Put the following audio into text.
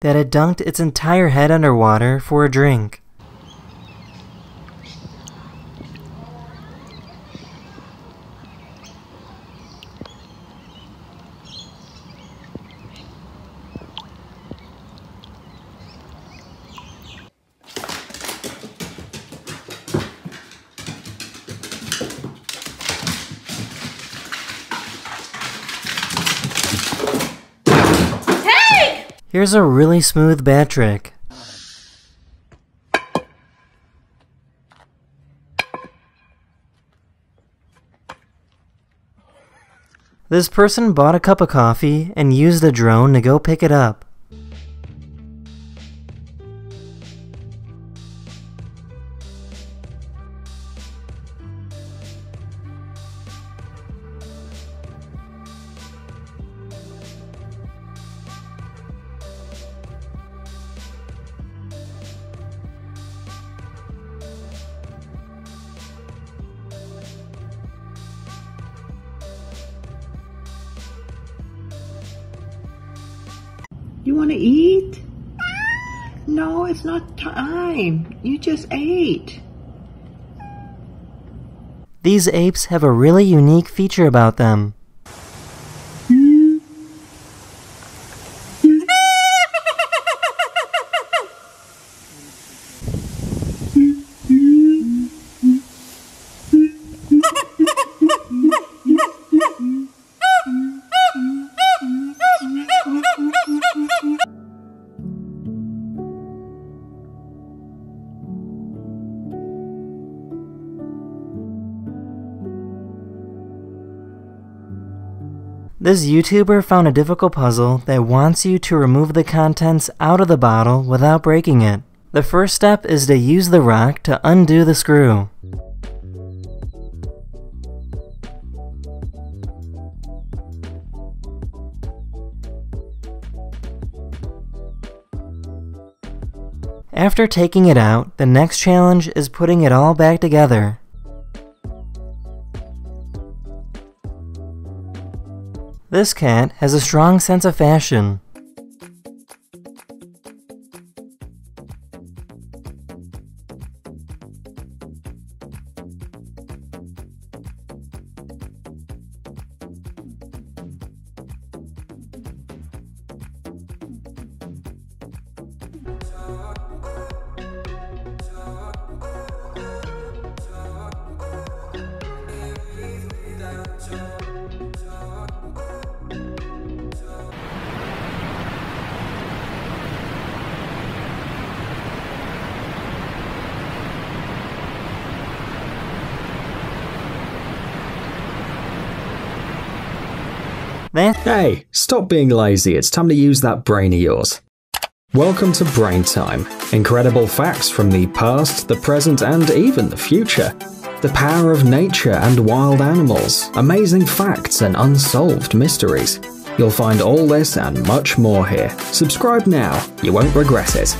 that had dunked its entire head underwater for a drink. Here's a really smooth bat trick. This person bought a cup of coffee and used a drone to go pick it up. You want to eat? No, it's not time. You just ate. These apes have a really unique feature about them. This YouTuber found a difficult puzzle that wants you to remove the contents out of the bottle without breaking it. The first step is to use the rock to undo the screw. After taking it out, the next challenge is putting it all back together. This cat has a strong sense of fashion. That Hey, stop being lazy. It's time to use that brain of yours. Welcome to Brain Time. Incredible facts from the past, the present, and even the future. The power of nature and wild animals, amazing facts and unsolved mysteries. You'll find all this and much more here. Subscribe now, you won't regret it.